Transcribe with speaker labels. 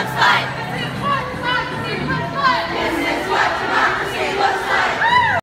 Speaker 1: God's fire.